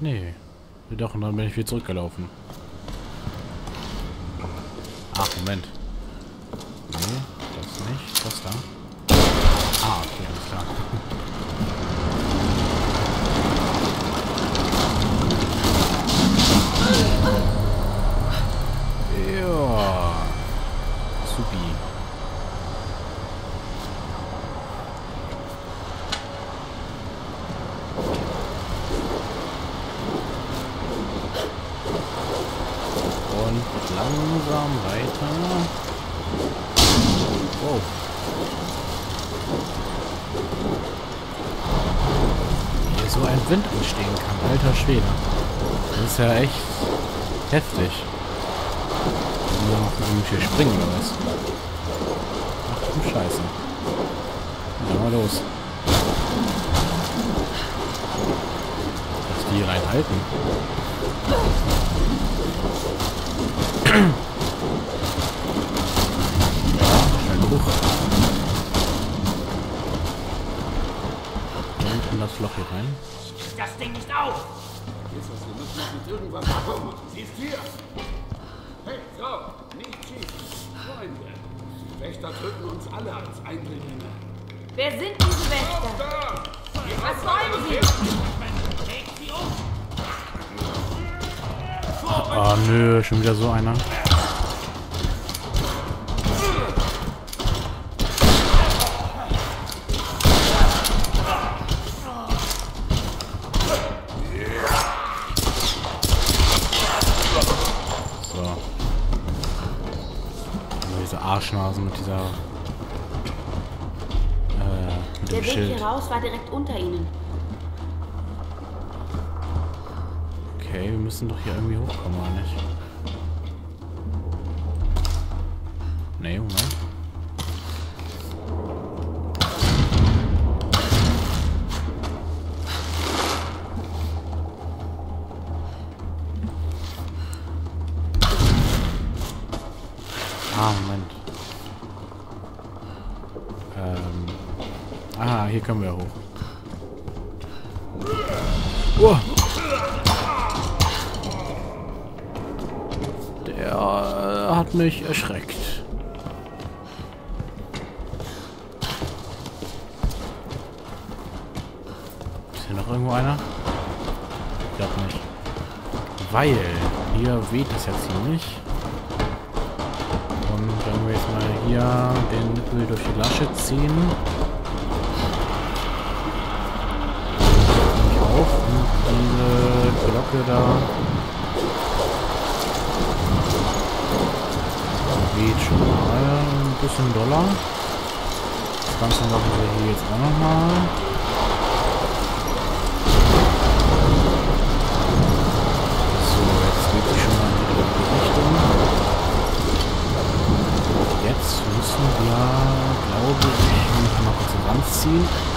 Nee. Doch, und dann bin ich wieder zurückgelaufen. Ach, Moment. Nee, das nicht. Das da. Ah, okay, alles klar. ja. Supi. Und langsam weiter. Wow. Hier so ein Wind entstehen kann. Alter Schwede. Das ist ja echt heftig. Nur noch irgendwie springen oder was? Ach du Scheiße. Ja, mal los. Dass die reinhalten. Schnell hoch. Und in das Loch hier rein. Das Ding nicht auf! Jesus, wir müssen uns mit irgendwas machen. Sie ist hier. Hey, Frau, nicht schießen. Freunde, die Wächter drücken uns alle als Eindringlinge. Wer sind diese Wächter? Was wollen Sie? Ah, nö, schon wieder so einer. So. Also diese Arschnasen mit dieser... Äh, mit Der Weg Schild. hier raus war direkt unter Ihnen. Okay, wir müssen doch hier irgendwie hochkommen, oder nicht? Nee, Moment. Ah, Moment. Ähm. Ah, hier können wir hoch. Oh. Äh, hat mich erschreckt. Ist hier noch irgendwo einer? Ich glaube nicht. Weil hier weht es ja ziemlich. Und wenn wir jetzt mal hier den Nippel durch die Lasche ziehen. Auf und diese Glocke da weht schon mal ein bisschen doller. Das Ganze machen wir hier jetzt auch nochmal. So, jetzt geht sie schon mal in die richtige Richtung. Jetzt müssen wir, glaube ich, noch mal kurz ranziehen.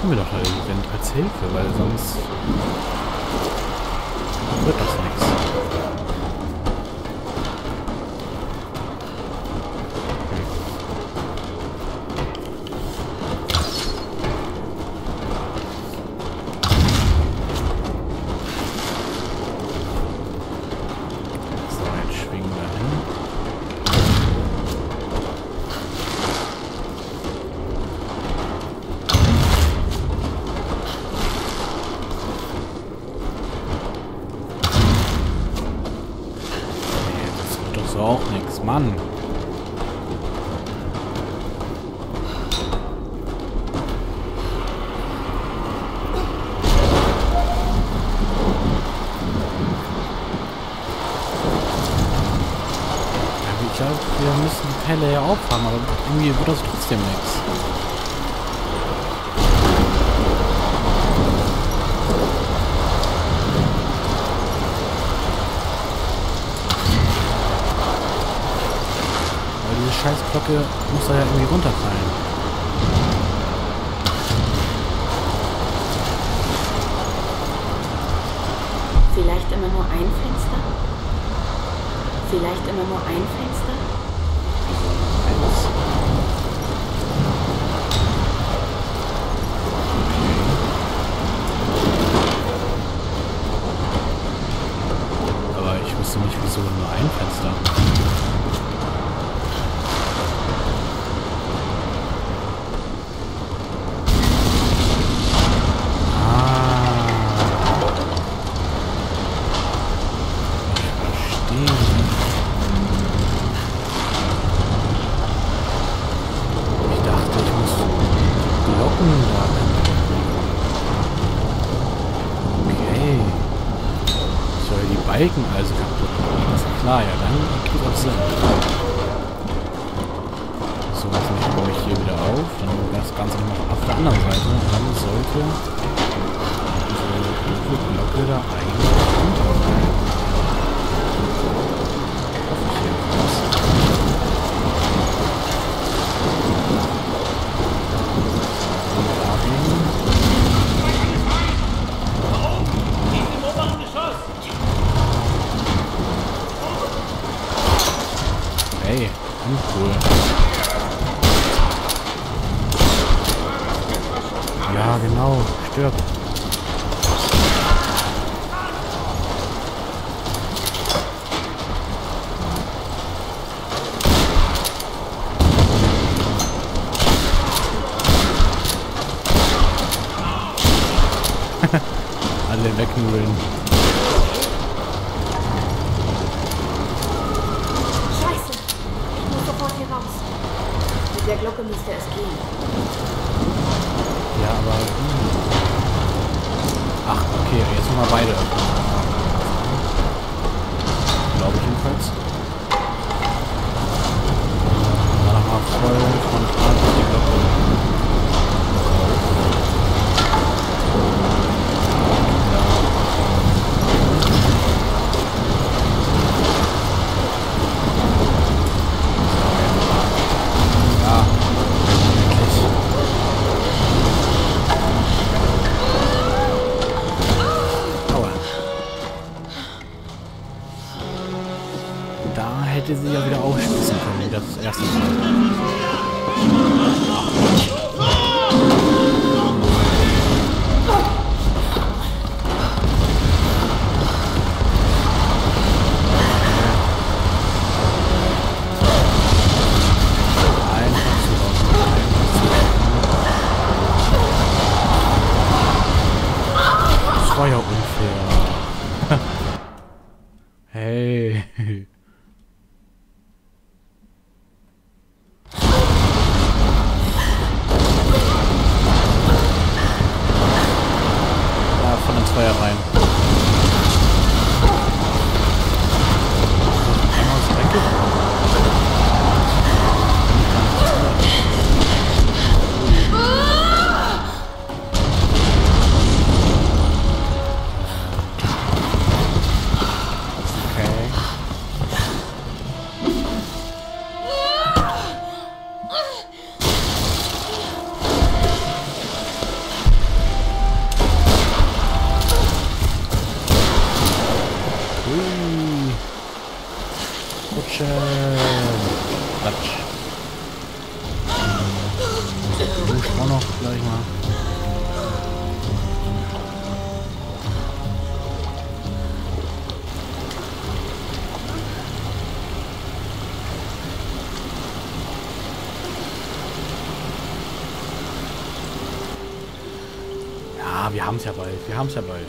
Brauchen wir doch halt Event als Hilfe, weil sonst wird das nichts. Mann. Ich glaube, wir müssen die Pelle ja auffangen, aber irgendwie wird das trotzdem nichts. Weil diese Scheißglocke muss da ja irgendwie runterfallen. Vielleicht immer nur ein Fenster? Vielleicht immer nur ein Fenster? Aber ich wüsste nicht, wieso nur ein Fenster. Ah. Ich verstehe. Ich dachte, ich muss Glocken da. Okay. Ich soll die Balken also kaputt machen. Das ist klar, ja, dann gibt das Sinn. So, jetzt nehme ich hier wieder auf. Dann das Ganze noch auf der anderen Seite. Und dann sollte diese Glocke da eigentlich runterfallen. Hoffe ich jedenfalls. Und dahin Die ist im oberen Geschoss. Hey, uncool. Ja, genau. Stirb. Alle wegnudeln. Scheiße! Ich muss sofort hier raus. Mit der Glocke müsste es gehen. Ja, aber. Hm. Ach, okay, jetzt nochmal beide öffnen. Da hätte sie ja wieder aufspießen können, das erste Mal. Ja, wir haben es ja bald. Wir haben es ja bald.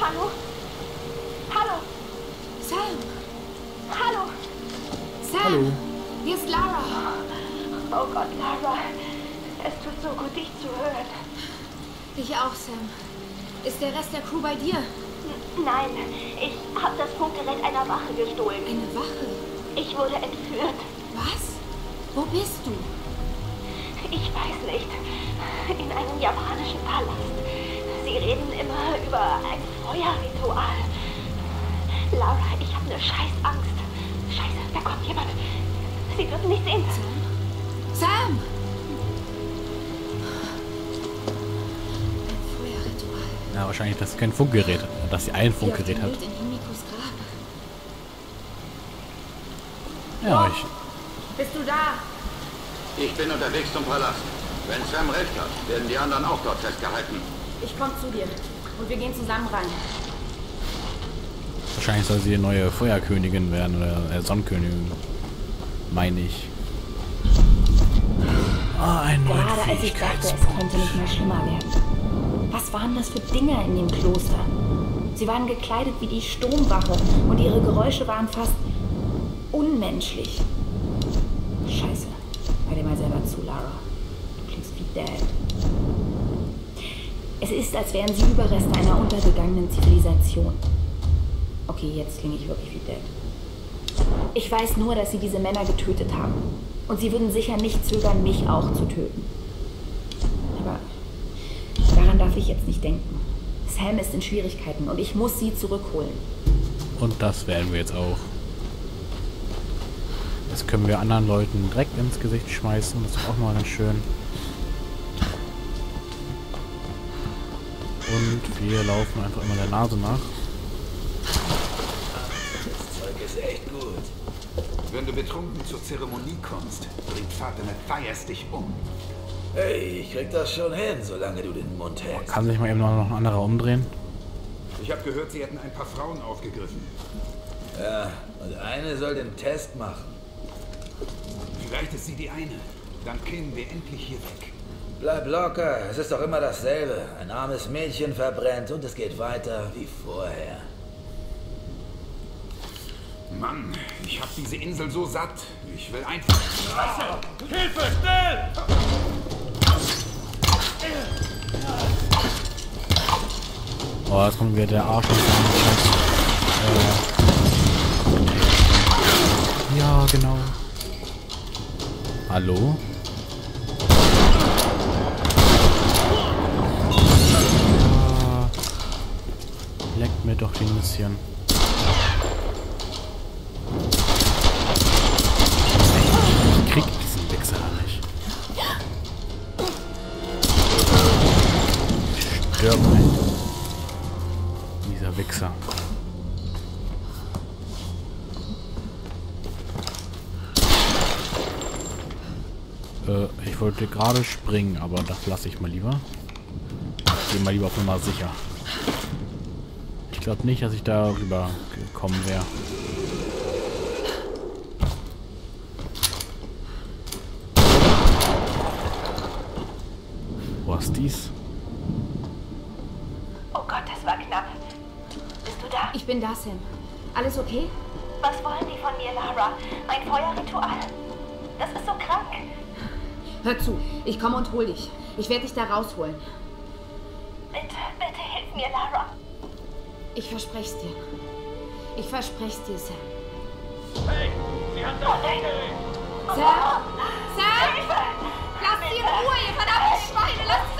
Hallo? Hallo? Sam! Hallo? Sam! Hallo. Hier ist Lara. Oh Gott, Lara. Es tut so gut, dich zu hören. Ich auch, Sam. Ist der Rest der Crew bei dir? N nein, ich habe das Funkgerät einer Wache gestohlen. Eine Wache? Ich wurde entführt. Was? Wo bist du? Ich weiß nicht. In einem japanischen Palast. Sie reden immer über ein Feuerritual. Lara, ich habe eine scheiß Angst. Scheiße, da kommt jemand. Sie dürfen nicht sehen. Sam! Ein Feuerritual. Ja, wahrscheinlich, dass sie kein Funkgerät, dass sie ein Funkgerät hat. Ja, ich, Bist du da? Ich bin unterwegs zum Palast. Wenn Sam recht hat, werden die anderen auch dort festgehalten. Ich komme zu dir. Und wir gehen zusammen rein. wahrscheinlich soll sie die neue Feuerkönigin werden oder äh, Sonnenkönigin. Meine ich. Ah, ein neuer Gerade als ich dachte, es könnte nicht mehr schlimmer werden. Was waren das für Dinger in dem Kloster? Sie waren gekleidet wie die Sturmwache und ihre Geräusche waren fast unmenschlich. Scheiße. Hör dir mal selber zu, Lara. Du klingst wie Dad. Es ist, als wären sie Überreste einer untergegangenen Zivilisation. Okay, jetzt klinge ich wirklich wie Dad. Ich weiß nur, dass sie diese Männer getötet haben. Und sie würden sicher nicht zögern, mich auch zu töten. Aber daran darf ich jetzt nicht denken. Sam ist in Schwierigkeiten und ich muss sie zurückholen. Und das werden wir jetzt auch. Das können wir anderen Leuten direkt ins Gesicht schmeißen. Das ist auch mal ganz schön. Und wir laufen einfach immer der Nase nach. Zeug ist echt gut. Wenn du betrunken zur Zeremonie kommst, bringt Vater Matthias dich um. Hey, ich krieg das schon hin, solange du den Mund hältst. Kann sich mal eben noch ein anderer umdrehen. Ich habe gehört, sie hätten ein paar Frauen aufgegriffen. Ja, und eine soll den Test machen. Vielleicht ist sie die eine. Dann kämen wir endlich hier weg. Bleib locker, es ist doch immer dasselbe. Ein armes Mädchen verbrennt und es geht weiter wie vorher. Mann, ich hab diese Insel so satt. Ich will einfach... Hilfe, schnell! Oh, jetzt kommt wieder der Arsch. Äh. Ja, genau. Hallo? Ah. Leckt mir doch die Nüsschen. Ich krieg diesen Wichser nicht. Stirb. Dieser Wichser. Äh, ich wollte gerade springen, aber das lasse ich mal lieber. Ich gehe mal lieber auf Nummer sicher. Ich glaube nicht, dass ich da rüber gekommen wäre. Wo ist dies? Oh Gott, das war knapp. Bist du da? Ich bin da, Sam. Alles okay? Was wollen die von mir, Lara? Ein Feuerritual? Das ist so krank. Hör zu, ich komme und hol dich. Ich werde dich da rausholen. Bitte, bitte hilf mir, Lara. Ich verspreche dir. Ich verspreche dir, Sam. Hey, sie hat das Funkgerät! Sam! Sam! Lass sie in Ruhe, ihr verdammten Schweine! Lass sie